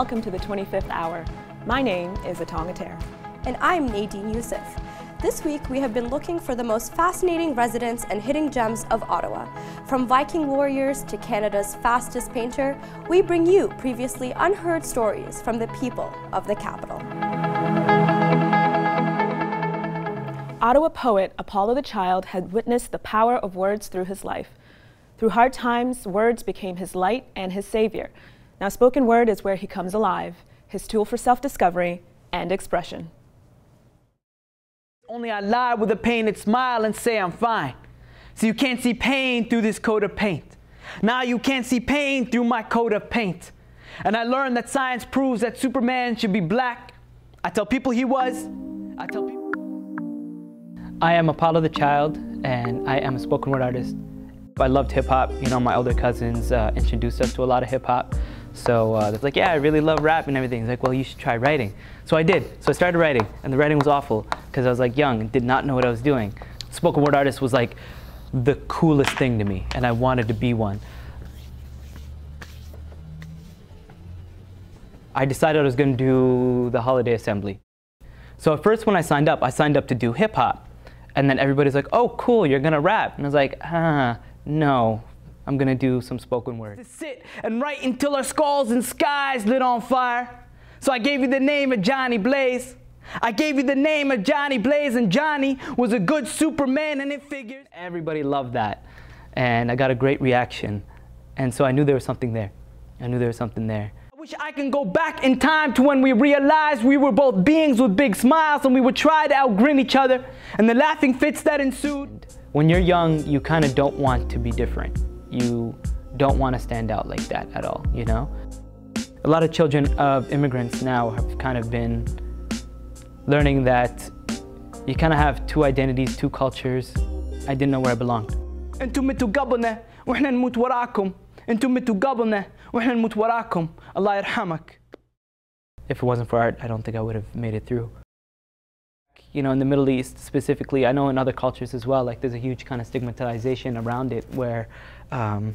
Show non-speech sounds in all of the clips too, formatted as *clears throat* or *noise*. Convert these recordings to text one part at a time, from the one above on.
welcome to the 25th Hour. My name is Atong Ater. And I'm Nadine Youssef. This week, we have been looking for the most fascinating residents and hidden gems of Ottawa. From Viking warriors to Canada's fastest painter, we bring you previously unheard stories from the people of the capital. Ottawa poet Apollo the Child had witnessed the power of words through his life. Through hard times, words became his light and his savior. Now, spoken word is where he comes alive, his tool for self discovery and expression. Only I lie with a painted smile and say I'm fine. So you can't see pain through this coat of paint. Now you can't see pain through my coat of paint. And I learned that science proves that Superman should be black. I tell people he was. I tell people. I am Apollo the Child, and I am a spoken word artist. I loved hip hop. You know, my older cousins uh, introduced us to a lot of hip hop. So uh, they're like, yeah, I really love rap and everything. He's like, well, you should try writing. So I did. So I started writing, and the writing was awful because I was like young and did not know what I was doing. Spoken word artist was like the coolest thing to me, and I wanted to be one. I decided I was going to do the holiday assembly. So at first when I signed up, I signed up to do hip hop. And then everybody's like, oh, cool, you're going to rap. And I was like, ah, no, I'm gonna do some spoken word. To sit and write until our skulls and skies lit on fire. So I gave you the name of Johnny Blaze. I gave you the name of Johnny Blaze, and Johnny was a good Superman, and it figured. Everybody loved that, and I got a great reaction. And so I knew there was something there. I knew there was something there. I wish I can go back in time to when we realized we were both beings with big smiles and we would try to outgrin each other and the laughing fits that ensued. When you're young, you kind of don't want to be different You don't want to stand out like that at all, you know? A lot of children of immigrants now have kind of been learning that you kind of have two identities, two cultures. I didn't know where I belonged. انتم متوا قبلنا واحنا نموت وراكم انتم متوا قبلنا واحنا نموت وراكم الله يرحمك If it wasn't for art, I don't think I would have made it through you know, in the Middle East specifically, I know in other cultures as well, like there's a huge kind of stigmatization around it where, um,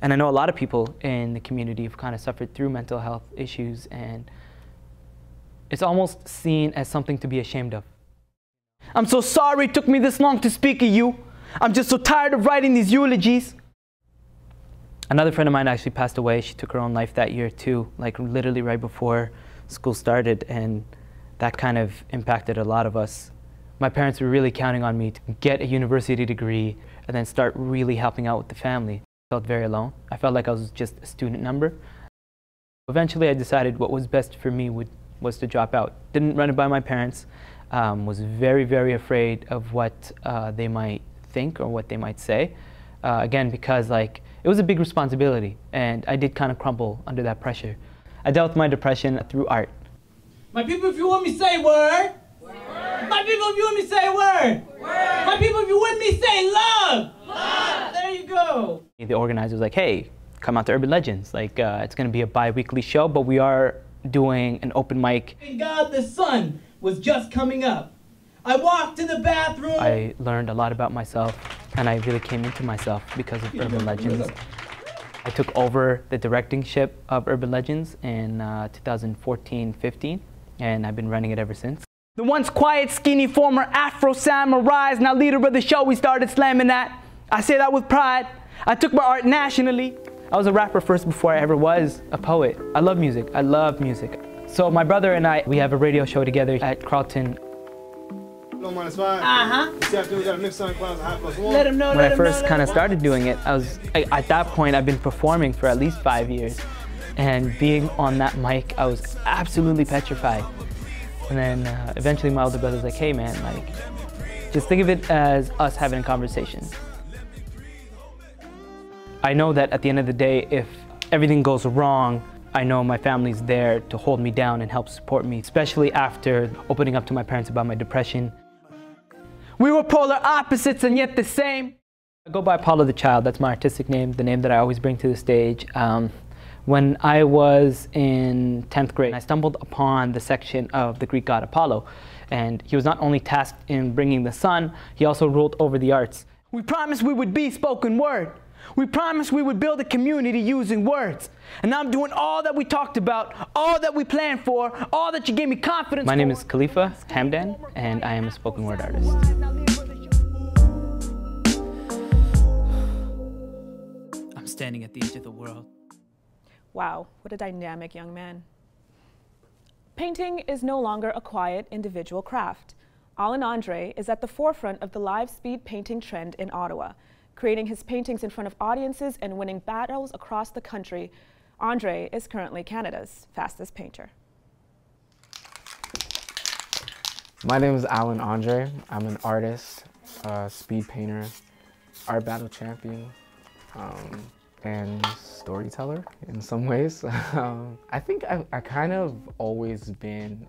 and I know a lot of people in the community have kind of suffered through mental health issues and it's almost seen as something to be ashamed of. I'm so sorry it took me this long to speak to you. I'm just so tired of writing these eulogies. Another friend of mine actually passed away. She took her own life that year too, like literally right before school started. And that kind of impacted a lot of us. My parents were really counting on me to get a university degree and then start really helping out with the family. I felt very alone. I felt like I was just a student number. Eventually, I decided what was best for me would, was to drop out. Didn't run it by my parents. Um, was very, very afraid of what uh, they might think or what they might say. Uh, again, because like it was a big responsibility, and I did kind of crumble under that pressure. I dealt with my depression through art. My people, if you want me to say word. Word. My people, if you want me say word. word. My people, if you want me say love. Love. There you go. The organizer was like, hey, come out to Urban Legends. Like, uh, it's going to be a bi-weekly show, but we are doing an open mic. God, the sun was just coming up. I walked to the bathroom. I learned a lot about myself, and I really came into myself because of Urban Legends. I took over the directing ship of Urban Legends in 2014-15 and I've been running it ever since. The once quiet, skinny former Afro samurai is now leader of the show we started slamming at. I say that with pride. I took my art nationally. I was a rapper first before I ever was a poet. I love music. I love music. So my brother and I, we have a radio show together at Carleton. Uh-huh. Let him know. When let I first kind of started doing it, I was at that point I've been performing for at least five years. And being on that mic, I was absolutely petrified. And then uh, eventually my older brother's like, hey man, like, just think of it as us having a conversation. I know that at the end of the day, if everything goes wrong, I know my family's there to hold me down and help support me, especially after opening up to my parents about my depression. We were polar opposites and yet the same. I go by Apollo the Child, that's my artistic name, the name that I always bring to the stage. Um, when I was in 10th grade, I stumbled upon the section of the Greek god Apollo. And he was not only tasked in bringing the sun, he also ruled over the arts. We promised we would be spoken word. We promised we would build a community using words. And I'm doing all that we talked about, all that we planned for, all that you gave me confidence My for. name is Khalifa Hamdan, and I am a spoken word artist. I'm standing at the edge of the world. Wow, what a dynamic young man. Painting is no longer a quiet individual craft. Alan Andre is at the forefront of the live speed painting trend in Ottawa. Creating his paintings in front of audiences and winning battles across the country, Andre is currently Canada's fastest painter. My name is Alan Andre. I'm an artist, uh, speed painter, art battle champion, um, and storyteller in some *laughs* ways. um, I think I, I kind of always been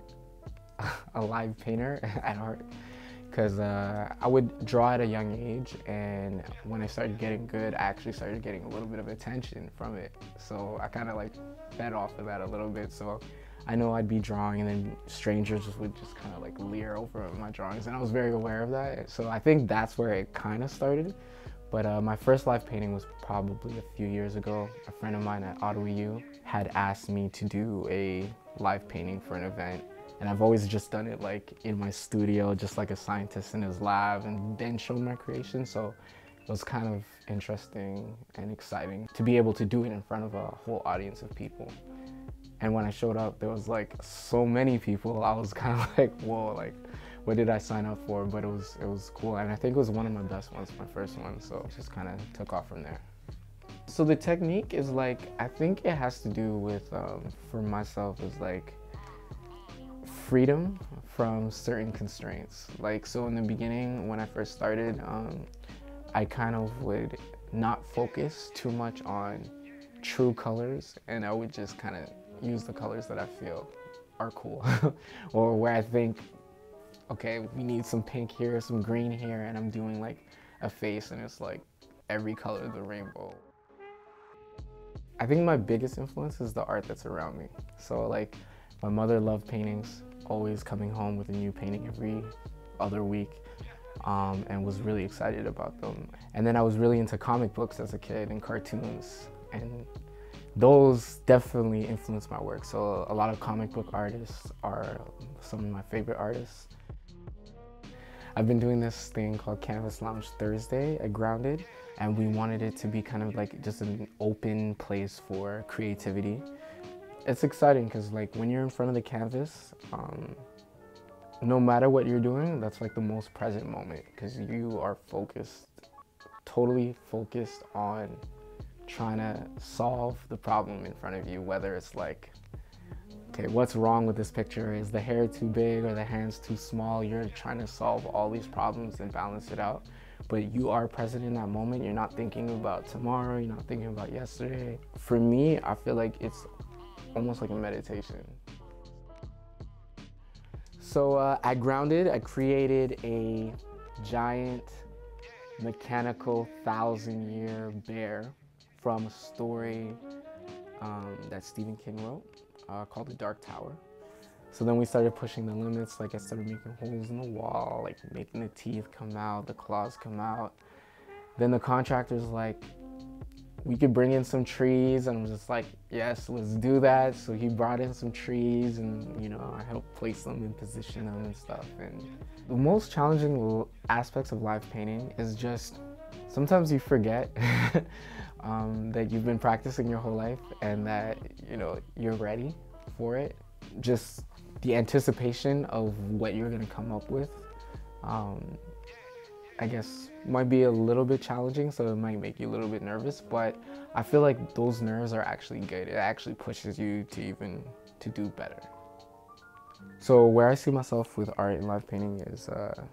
*laughs* a live painter *laughs* at heart because uh, I would draw at a young age and when I started getting good, I actually started getting a little bit of attention from it. So I kind of like fed off of that a little bit. So I know I'd be drawing and then strangers would just kind of like leer over my drawings and I was very aware of that. So I think that's where it kind of started. But uh, my first live painting was probably a few years ago. A friend of mine at Ottawa U had asked me to do a live painting for an event and I've always just done it like in my studio, just like a scientist in his lab, and then shown my creation. So it was kind of interesting and exciting to be able to do it in front of a whole audience of people. And when I showed up, there was like so many people. I was *laughs* kind of like, whoa, like, what did I sign up for? But it was it was cool, and I think it was one of my best ones, my first one. So just kind of took off from there. So the technique is like, I think it has to do with, um, for myself, is like freedom from certain constraints. Like, so in the beginning, when I first started, um, I kind of would not focus too much on true colors and I would just kind of use the colors that I feel are cool *laughs* or where I think, okay, we need some pink here, some green here, and I'm doing like a face and it's like every color of the rainbow. I think my biggest influence is the art that's around me. So like my mother loved paintings, always coming home with a new painting every other week um, and was really excited about them. And then I was really into comic books as a kid and cartoons and those definitely influenced my work. So a lot of comic book artists are some of my favorite artists. I've been doing this thing called Canvas Lounge Thursday at Grounded, and we wanted it to be kind of like just an open place for creativity. It's exciting because like when you're in front of the canvas, um, no matter what you're doing, that's like the most present moment because you are focused, totally focused on trying to solve the problem in front of you, whether it's like, okay, what's wrong with this picture? Is the hair too big or the hands too small? You're trying to solve all these problems and balance it out. But you are present in that moment. You're not thinking about tomorrow. You're not thinking about yesterday. For me, I feel like it's almost like a meditation. So uh, I grounded, I created a giant mechanical thousand year bear from a story um, that Stephen King wrote uh, called The Dark Tower. So then we started pushing the limits, like I started making holes in the wall, like making the teeth come out, the claws come out. Then the contractor's like, we could bring in some trees and I'm just like, yes, let's do that. So he brought in some trees and you know, I helped place them and position them and stuff. And the most challenging aspects of live painting is just sometimes you forget *laughs* um, that you've been practicing your whole life and that you know you're ready for it. Just the anticipation of what you're gonna come up with. Um, I guess might be a little bit challenging, so it might make you a little bit nervous, but I feel like those nerves are actually good. It actually pushes you to even to do better. So where I see myself with art and live painting is uh,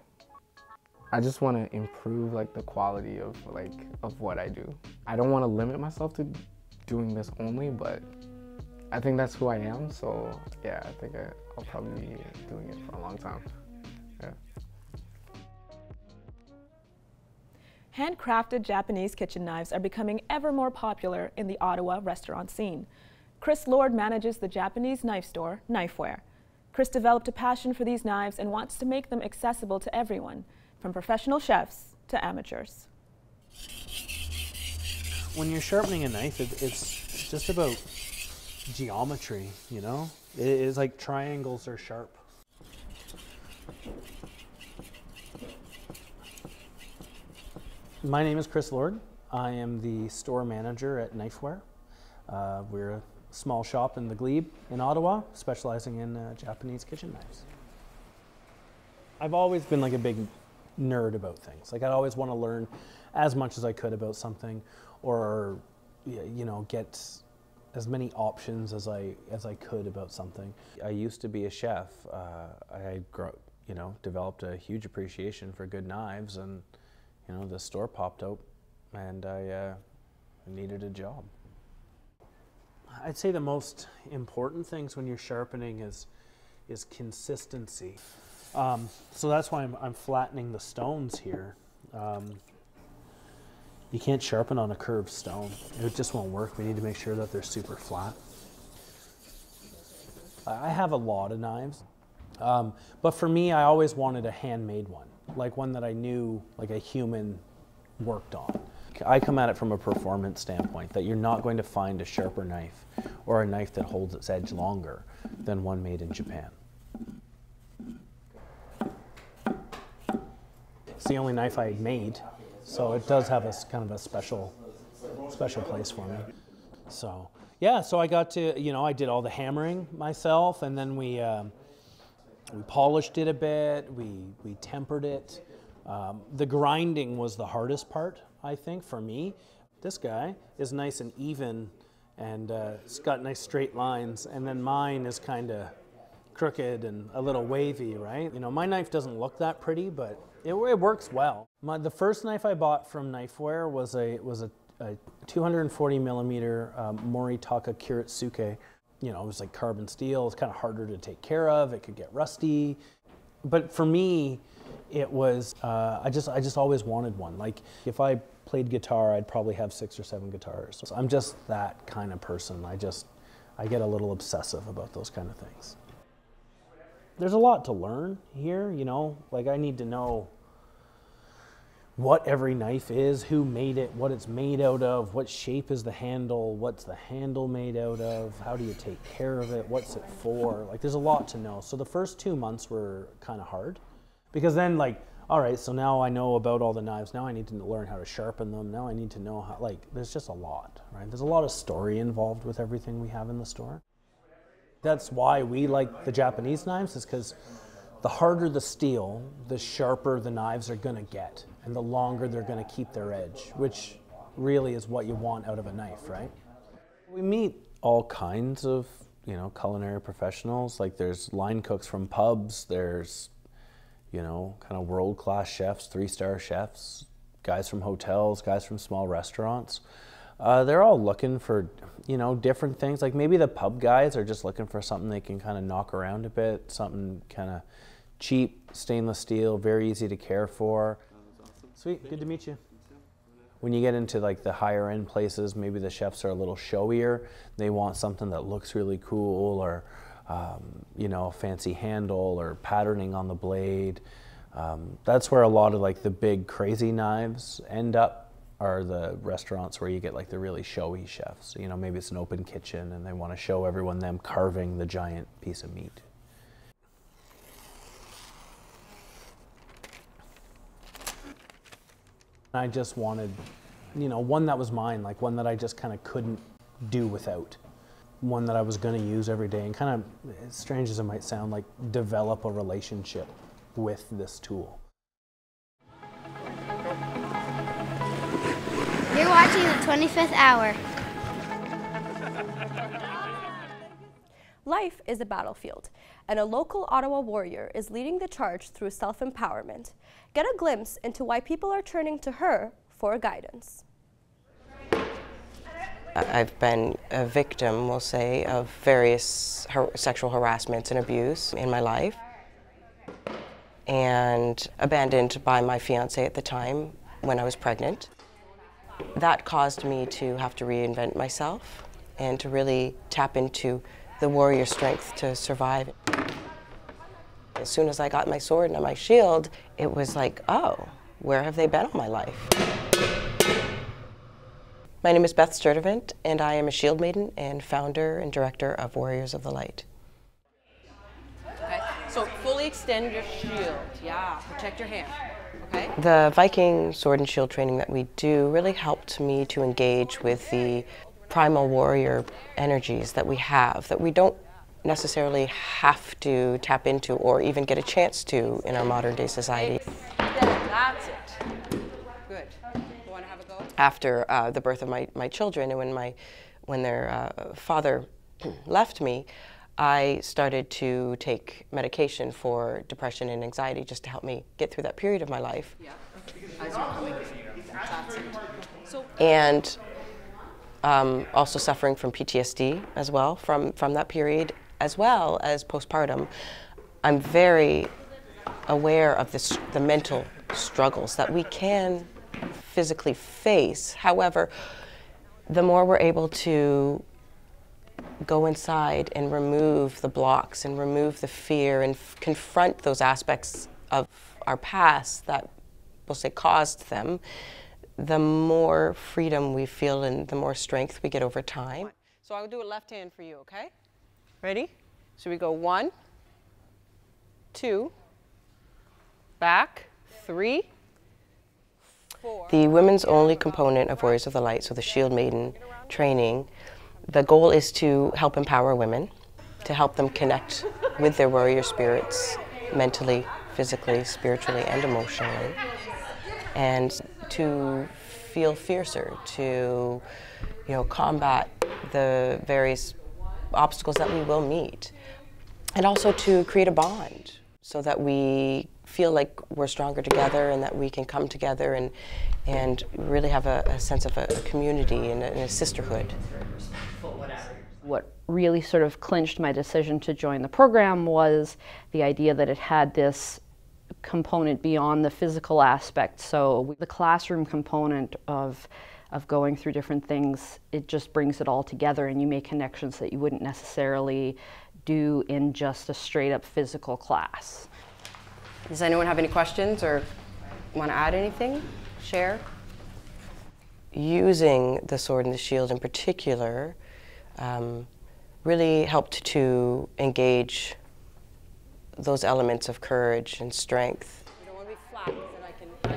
I just want to improve like the quality of like of what I do. I don't want to limit myself to doing this only, but I think that's who I am. So yeah, I think I, I'll probably be doing it for a long time. Yeah. Handcrafted Japanese kitchen knives are becoming ever more popular in the Ottawa restaurant scene. Chris Lord manages the Japanese knife store, Knifewear. Chris developed a passion for these knives and wants to make them accessible to everyone, from professional chefs to amateurs. when you're sharpening a knife, it, it's just about geometry, you know? It is like triangles are sharp. My name is Chris Lord. I am the store manager at Knifewear. Uh, we're a small shop in the Glebe in Ottawa, specializing in uh, Japanese kitchen knives. I've always been like a big nerd about things. Like I always want to learn as much as I could about something, or you know, get as many options as I as I could about something. I used to be a chef. Uh, I grew, you know, developed a huge appreciation for good knives, and you know, the store popped out, and I uh, needed a job. I'd say the most important things when you're sharpening is is consistency. Um, so that's why I'm, I'm, flattening the stones here. Um, you can't sharpen on a curved stone. It just won't work. We need to make sure that they're super flat. I have a lot of knives, um, but for me, I always wanted a handmade one, like one that I knew like a human worked on. I come at it from a performance standpoint that you're not going to find a sharper knife or a knife that holds its edge longer than one made in Japan. It's the only knife I made, so it does have a kind of a special, special place for me. So yeah, so I got to, you know, I did all the hammering myself, and then we um, we polished it a bit, we we tempered it. Um, the grinding was the hardest part, I think, for me. This guy is nice and even, and uh, it's got nice straight lines, and then mine is kind of crooked and a little wavy, right? You know, my knife doesn't look that pretty, but it, it works well. My, the first knife I bought from Knifewear was a was a, a 240 millimeter um, Moritaka Kiritsuke. You know, it was like carbon steel. It's kind of harder to take care of. It could get rusty. But for me, it was uh, I just I just always wanted one. Like if I played guitar, I'd probably have six or seven guitars. So I'm just that kind of person. I just I get a little obsessive about those kind of things there's a lot to learn here, you know, like I need to know what every knife is, who made it, what it's made out of, what shape is the handle, what's the handle made out of, how do you take care of it, what's it for? Like there's a lot to know. So the first 2 months were kind of hard because then like all right, so now I know about all the knives. Now I need to learn how to sharpen them. Now I need to know how like there's just a lot, right? There's a lot of story involved with everything we have in the store. That's why we like the Japanese knives, is because the harder the steel, the sharper the knives are going to get, and the longer they're going to keep their edge, which really is what you want out of a knife, right? We meet all kinds of, you know, culinary professionals. Like there's line cooks from pubs, there's, you know, kind of world-class chefs, three-star chefs, guys from hotels, guys from small restaurants. Uh, they're all looking for, you know, different things. Like maybe the pub guys are just looking for something they can kind of knock around a bit, something kind of cheap, stainless steel, very easy to care for. Sweet, good to meet you. When you get into like the higher end places, maybe the chefs are a little showier. They want something that looks really cool or, um, you know, fancy handle or patterning on the blade. Um, that's where a lot of like the big crazy knives end up are the restaurants where you get like the really showy chefs. You know, maybe it's an open kitchen and they want to show everyone them carving the giant piece of meat. I just wanted, you know, one that was mine, like one that I just kind of couldn't do without. One that I was going to use every day and kind of, as strange as it might sound, like develop a relationship with this tool. You're watching the 25th hour. Life is a battlefield, and a local Ottawa warrior is leading the charge through self empowerment. Get a glimpse into why people are turning to her for guidance. I've been a victim, we'll say, of various har sexual harassments and abuse in my life, and abandoned by my fiance at the time when I was pregnant that caused me to have to reinvent myself and to really tap into the warrior strength to survive. As soon as I got my sword and my shield, it was like, oh, where have they been all my life? My name is Beth Sturdivant, and I am a Shield Maiden and founder and director of Warriors of the Light. Okay, so fully extend your shield. Yeah, protect your hand. Okay. The Viking sword and shield training that we do really helped me to engage with the primal warrior energies that we have that we don't necessarily have to tap into or even get a chance to in our modern day society. That's it. Good. You want to have a go? After uh, the birth of my, my children and when, my, when their uh, father *clears throat* left me, I started to take medication for depression and anxiety just to help me get through that period of my life. Yeah. As you're coming. That's it. So and um, also suffering from PTSD as well from, from that period, as well as postpartum. I'm very aware of this, the mental struggles that we can physically face. However, the more we're able to go inside and remove the blocks and remove the fear and confront those aspects of our past that we'll say caused them, the more freedom we feel and the more strength we get over time. So I'll do a left hand for you, okay? Ready? So we go one, two, back, three, four. The women's only component of Warriors of the Light, so the Shield Maiden training, the goal is to help empower women, to help them connect with their warrior spirits mentally, physically, spiritually, and emotionally, and to feel fiercer, to you know, combat the various obstacles that we will meet, and also to create a bond so that we feel like we're stronger together and that we can come together and, and really have a, a sense of a, a community and a, and a sisterhood. What really sort of clinched my decision to join the program was the idea that it had this component beyond the physical aspect. So the classroom component of of going through different things, it just brings it all together and you make connections that you wouldn't necessarily do in just a straight up physical class. Does anyone have any questions or want to add anything? Share? Using the sword and the shield in particular um, really helped to engage those elements of courage and strength.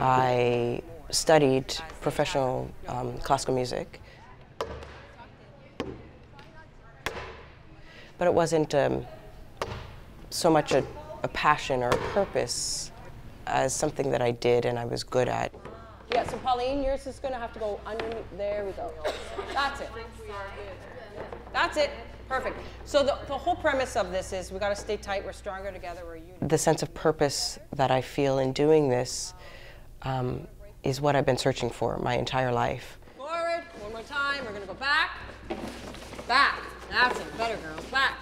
I studied professional um, classical music, but it wasn't um, so much a, a passion or a purpose as something that I did and I was good at. Yeah, so Pauline, yours is going to have to go underneath. There we go. That's it. That's it. Perfect. So the, the whole premise of this is we got to stay tight. We're stronger together. We're united. The sense of purpose that I feel in doing this um, is what I've been searching for my entire life. Forward. One more time. We're going to go back. Back. That's it. Better, girls. Back.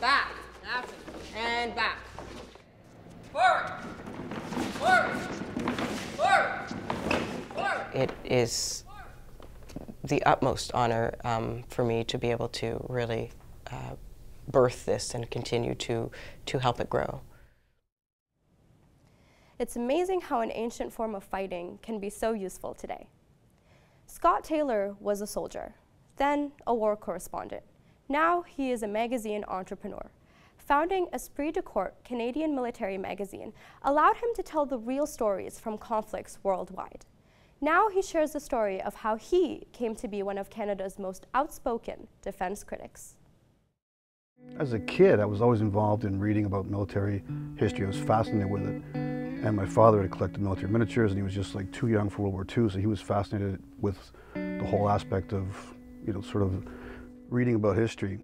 Back. That's it. And back. Forward. Forward. Forward. Forward. It is the utmost honor um, for me to be able to really uh, birth this and continue to, to help it grow. It's amazing how an ancient form of fighting can be so useful today. Scott Taylor was a soldier, then a war correspondent. Now he is a magazine entrepreneur. Founding Esprit de Corps Canadian military magazine allowed him to tell the real stories from conflicts worldwide. Now he shares the story of how he came to be one of Canada's most outspoken defense critics. As a kid, I was always involved in reading about military history. I was fascinated with it. And my father had collected military miniatures, and he was just like too young for World War II, so he was fascinated with the whole aspect of, you know, sort of reading about history.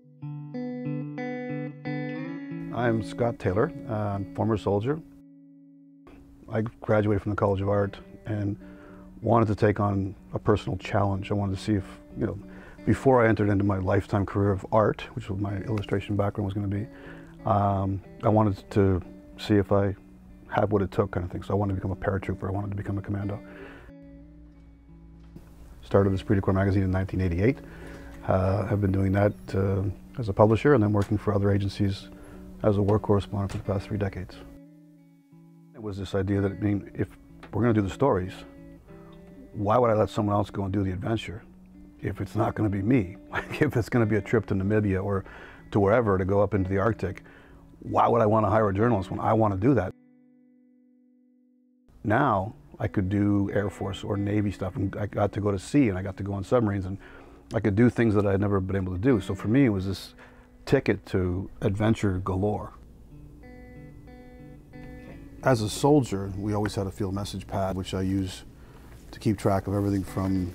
I'm Scott Taylor, uh, former soldier. I graduated from the College of Art and wanted to take on a personal challenge. I wanted to see if, you know, before I entered into my lifetime career of art, which was my illustration background was going to be, um, I wanted to see if I had what it took kind of thing. So I wanted to become a paratrooper. I wanted to become a commando. Started Esprit de Corps magazine in 1988. Uh, I've been doing that uh, as a publisher and then working for other agencies as a war correspondent for the past three decades. It was this idea that, I mean, if we're going to do the stories, why would I let someone else go and do the adventure? if it's not going to be me, *laughs* like if it's going to be a trip to Namibia or to wherever to go up into the Arctic, why would I want to hire a journalist when I want to do that? Now I could do Air Force or Navy stuff, and I got to go to sea, and I got to go on submarines, and I could do things that I'd never been able to do. So for me, it was this ticket to adventure galore. As a soldier, we always had a field message pad, which I use to keep track of everything from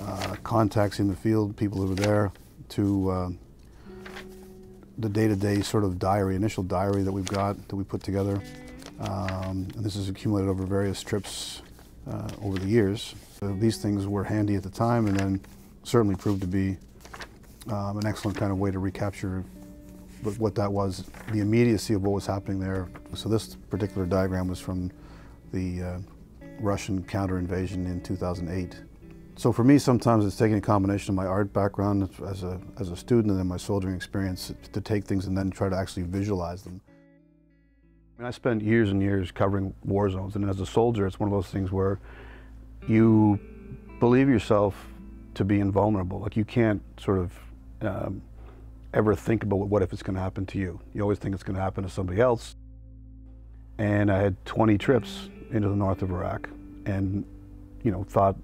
uh, contacts in the field, people who were there, to uh, the day-to-day sort of diary, initial diary that we've got that we put together. Um, and this is accumulated over various trips uh, over the years. Uh, these things were handy at the time and then certainly proved to be um, an excellent kind of way to recapture what that was, the immediacy of what was happening there. So this particular diagram was from the uh, Russian counter invasion in 2008. So for me, sometimes it's taking a combination of my art background as a, as a student and then my soldiering experience to take things and then try to actually visualize them. I, mean, I spent years and years covering war zones, and as a soldier, it's one of those things where you believe yourself to be invulnerable. Like you can't sort of um, ever think about what if it's going to happen to you. You always think it's going to happen to somebody else. And I had 20 trips into the north of Iraq, and you know thought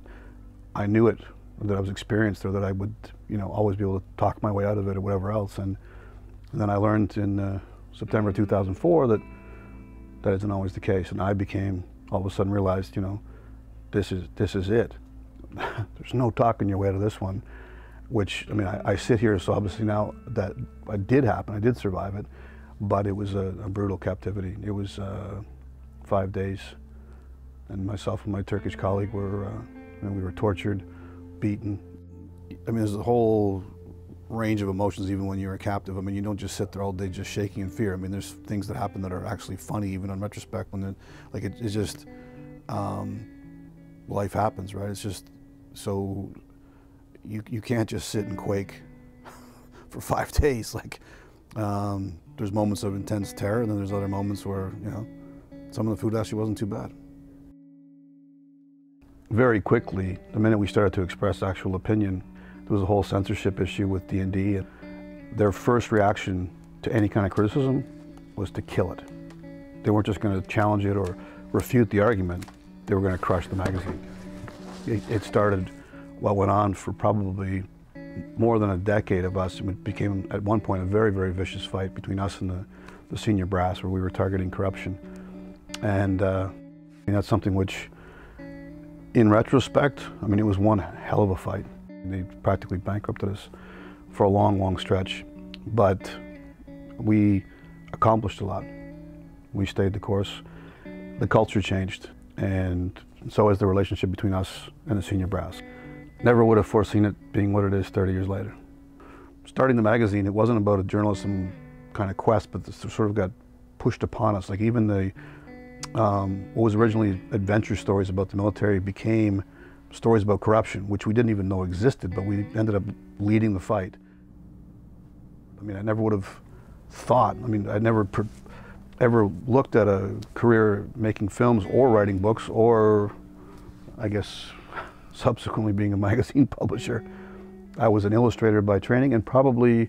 I knew it, that I was experienced there, that I would you know always be able to talk my way out of it or whatever else. And, and then I learned in uh, September 2004 that that isn't always the case, and I became all of a sudden realized you know this is this is it. *laughs* There's no talking your way out of this one which, I mean, I, I, sit here, so obviously now that it did happen, I did survive it, but it was a, a brutal captivity. It was uh, five days, and myself and my Turkish colleague were, uh, and we were tortured, beaten. I mean, there's a whole range of emotions even when you're a captive. I mean, you don't just sit there all day just shaking in fear. I mean, there's things that happen that are actually funny even in retrospect when, like, it, it's just, um, life happens, right? It's just so you, you can't just sit and quake *laughs* for five days. Like, um, there's moments of intense terror, and then there's other moments where, you know, some of the food actually wasn't too bad. Very quickly, the minute we started to express actual opinion, there was a whole censorship issue with D&D. Their first reaction to any kind of criticism was to kill it. They weren't just going to challenge it or refute the argument, they were going to crush the magazine. It, it started what went on for probably more than a decade of us. It became, at one point, a very, very vicious fight between us and the, the senior brass where we were targeting corruption. And uh, that's something which, in retrospect, I mean, it was one hell of a fight. They practically bankrupted us for a long, long stretch. But we accomplished a lot. We stayed the course. The culture changed, and so has the relationship between us and the senior brass. Never would have foreseen it being what it is 30 years later. Starting the magazine, it wasn't about a journalism kind of quest, but this sort of got pushed upon us. Like even the, um, what was originally adventure stories about the military became stories about corruption, which we didn't even know existed, but we ended up leading the fight. I mean, I never would have thought, I mean, I never ever looked at a career making films or writing books or, I guess, *laughs* subsequently being a *laughs* magazine publisher. I was an illustrator by training, and probably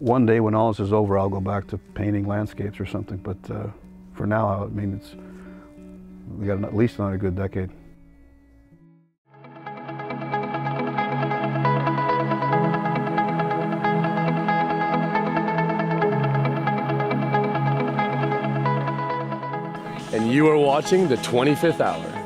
one day when all this is over, I'll go back to painting landscapes or something. But uh, for now, I mean, it's we got at least another good decade. And you are watching the 25th Hour.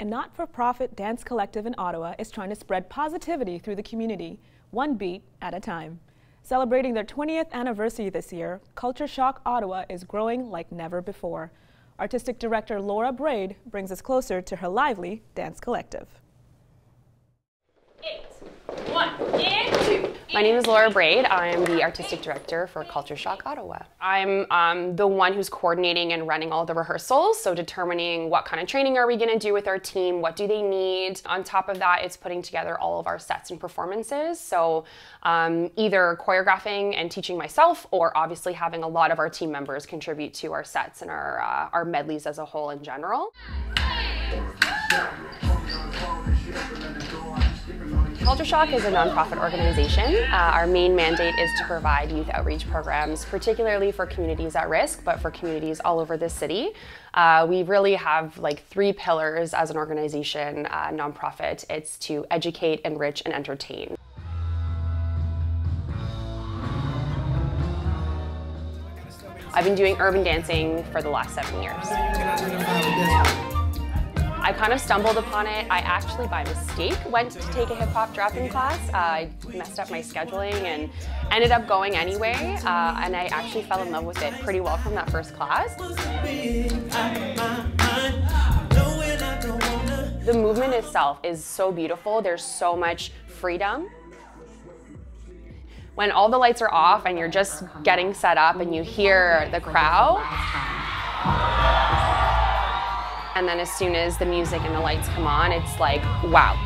A not-for-profit dance collective in Ottawa is trying to spread positivity through the community, one beat at a time. Celebrating their 20th anniversary this year, Culture Shock Ottawa is growing like never before. Artistic director Laura Braid brings us closer to her lively dance collective. Eight, one, two. My name is Laura Braid. I'm the artistic director for Culture Shock Ottawa. I'm um, the one who's coordinating and running all the rehearsals, so determining what kind of training are we going to do with our team, what do they need. On top of that, it's putting together all of our sets and performances. So um, either choreographing and teaching myself, or obviously having a lot of our team members contribute to our sets and our, uh, our medleys as a whole in general. Culture Shock is a nonprofit organization. Uh, our main mandate is to provide youth outreach programs, particularly for communities at risk, but for communities all over the city. Uh, we really have like three pillars as an organization, uh, nonprofit. It's to educate, enrich, and entertain. I've been doing urban dancing for the last seven years. I kind of stumbled upon it. I actually, by mistake, went to take a hip hop dropping class. Uh, I messed up my scheduling and ended up going anyway. Uh, and I actually fell in love with it pretty well from that first class. The movement itself is so beautiful. There's so much freedom when all the lights are off and you're just getting set up and you hear the crowd. And then as soon as the music and the lights come on, it's like, wow.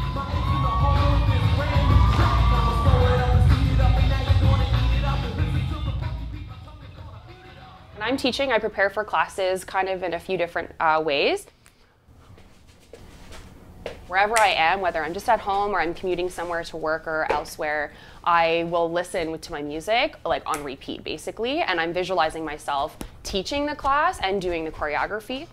When I'm teaching, I prepare for classes kind of in a few different uh, ways wherever I am, whether I'm just at home or I'm commuting somewhere to work or elsewhere, I will listen to my music like on repeat basically, and I'm visualizing myself teaching the class and doing the choreography.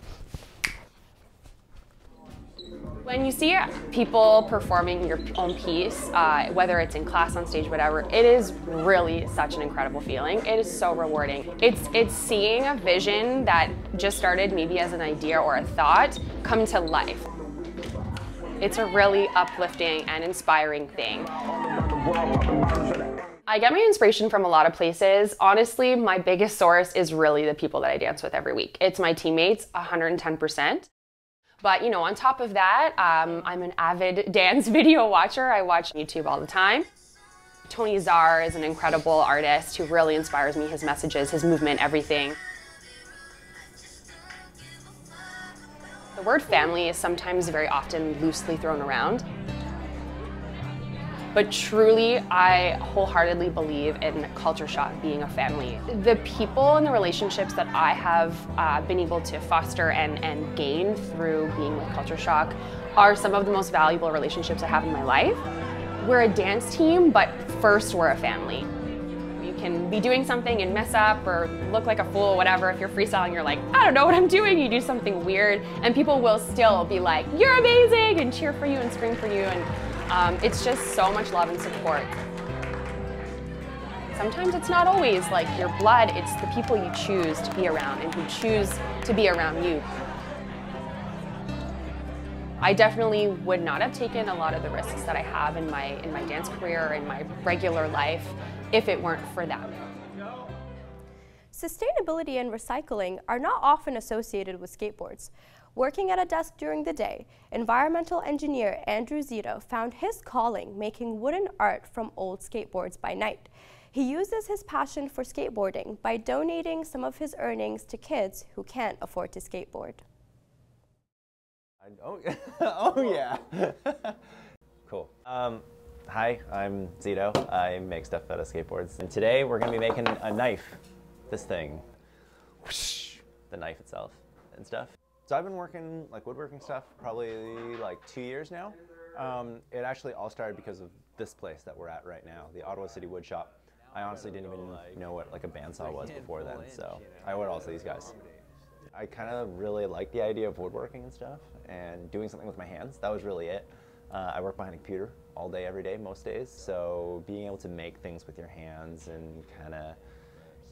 When you see people performing your own piece, uh, whether it's in class, on stage, whatever, it is really such an incredible feeling. It is so rewarding. It's, it's seeing a vision that just started maybe as an idea or a thought come to life. It's a really uplifting and inspiring thing. I get my inspiration from a lot of places. Honestly, my biggest source is really the people that I dance with every week. It's my teammates, 110%. But you know, on top of that, um, I'm an avid *laughs* dance video watcher. I watch YouTube all the time. Tony Tzar is an incredible artist who really inspires me, his messages, his movement, everything. The word family is sometimes very often loosely thrown around. But truly, I wholeheartedly believe in Culture Shock being a family. The people and the relationships that I have uh, been able to foster and, and gain through being with Culture Shock are some of the most valuable relationships I have in my life. We're a dance team, but first we're a family You can be doing something and mess up or look like a fool, or whatever. If you're freestyling, you're like, I don't know what I'm doing. You do something weird, and people will still be like, you're amazing, and cheer for you and scream for you. And um, it's just so much love and support. Sometimes it's not always like your blood, it's the people you choose to be around and who choose to be around you. I definitely would not have taken a lot of the risks that I have in my in my dance career in my regular life if it weren't for them. Sustainability and recycling are not often associated with skateboards. Working at a desk during the day, environmental engineer Andrew Zito found his calling making wooden art from old skateboards by night. He uses his passion for skateboarding by donating some of his earnings to kids who can't afford to skateboard. oh, *laughs* oh yeah. *laughs* cool. Um, Hi, I'm Zito. I make stuff out of skateboards. And today we're gonna be making a knife. This thing. Whoosh, the knife itself and stuff. So I've been working like woodworking stuff probably like two years now. Um, it actually all started because of this place that we're at right now, the Ottawa City Wood Shop. I honestly didn't even know what like a bandsaw was before then, so I would also these guys. I kind of really like the idea of woodworking and stuff and doing something with my hands. That was really it. Uh, I work behind a computer all day, every day, most days. So being able to make things with your hands and kind of,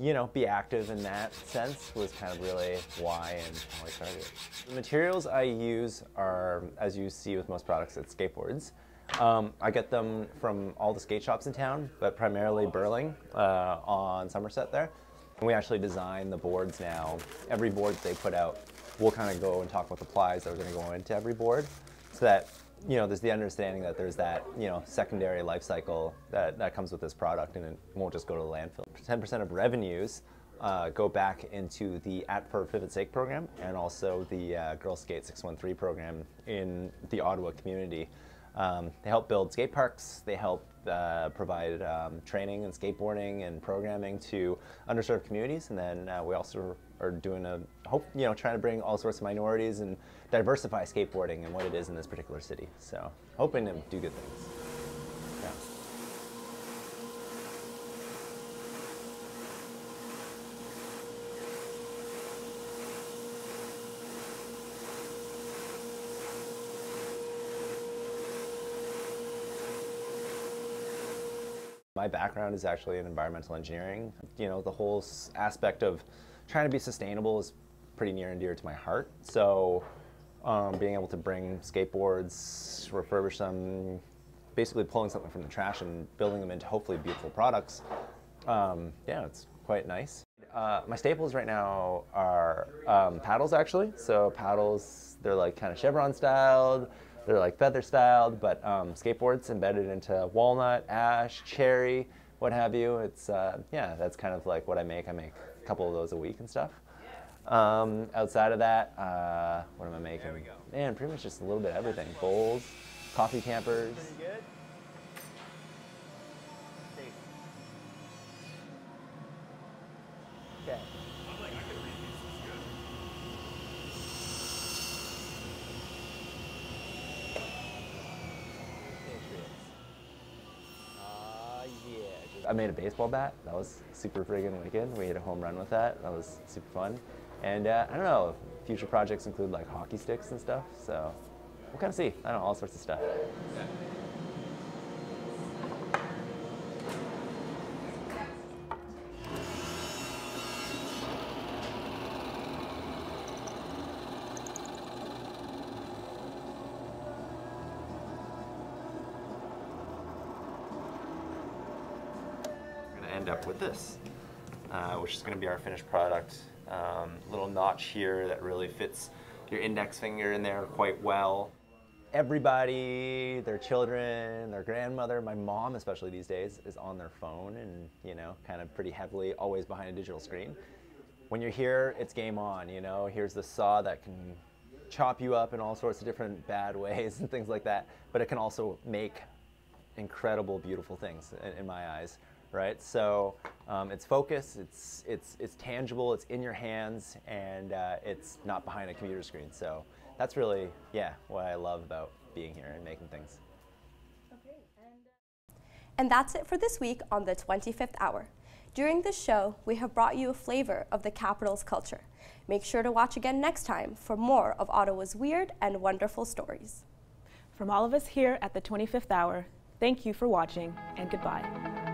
you know, be active in that sense was kind of really why and how I started. The materials I use are, as you see with most products, it's skateboards. Um, I get them from all the skate shops in town, but primarily Burling uh, on Somerset there. And we actually design the boards now. Every board they put out, we'll kind of go and talk about the plies that are going to go into every board so that you know, there's the understanding that there's that, you know, secondary life cycle that, that comes with this product and it won't just go to the landfill. 10% of revenues uh, go back into the At for Pivot Sake program and also the uh, Girl Skate 613 program in the Ottawa community. Um, they help build skate parks, they help uh, provide um, training and skateboarding and programming to underserved communities, and then uh, we also are doing a hope you know trying to bring all sorts of minorities and diversify skateboarding and what it is in this particular city. So hoping to do good things. Yeah. My background is actually in environmental engineering. You know, the whole aspect of trying to be sustainable is pretty near and dear to my heart. So, um, being able to bring skateboards, refurbish them, basically pulling something from the trash and building them into hopefully beautiful products, um, yeah, it's quite nice. Uh, my staples right now are um, paddles, actually. So paddles, they're like kind of chevron styled. They're like feather styled, but um, skateboards embedded into walnut, ash, cherry, what have you. It's uh, yeah, that's kind of like what I make. I make couple of those a week and stuff. Um, outside of that, uh, what am I making? Man, pretty much just a little bit of everything. Bowls, coffee tampers. I made a baseball bat. That was super friggin' wicked. We hit a home run with that. That was super fun. And uh, I don't know, future projects include like hockey sticks and stuff. So we'll kind of see. I don't know, all sorts of stuff. Up with this, uh, which is gonna be our finished product. Um, little notch here that really fits your index finger in there quite well. Everybody, their children, their grandmother, my mom especially these days, is on their phone and, you know, kind of pretty heavily always behind a digital screen. When you're here, it's game on, you know. Here's the saw that can chop you up in all sorts of different bad *laughs* ways and things like that, but it can also make incredible, beautiful things in, in my eyes, right? So um, it's focus, it's, it's, it's tangible, it's in your hands, and uh, it's not behind a computer screen. So that's really, yeah, what I love about being here and making things. And that's it for this week on the 25th hour. During this show, we have brought you a flavor of the capital's culture. Make sure to watch again next time for more of Ottawa's weird and wonderful stories. From all of us here at the 25th hour, thank you for watching and goodbye.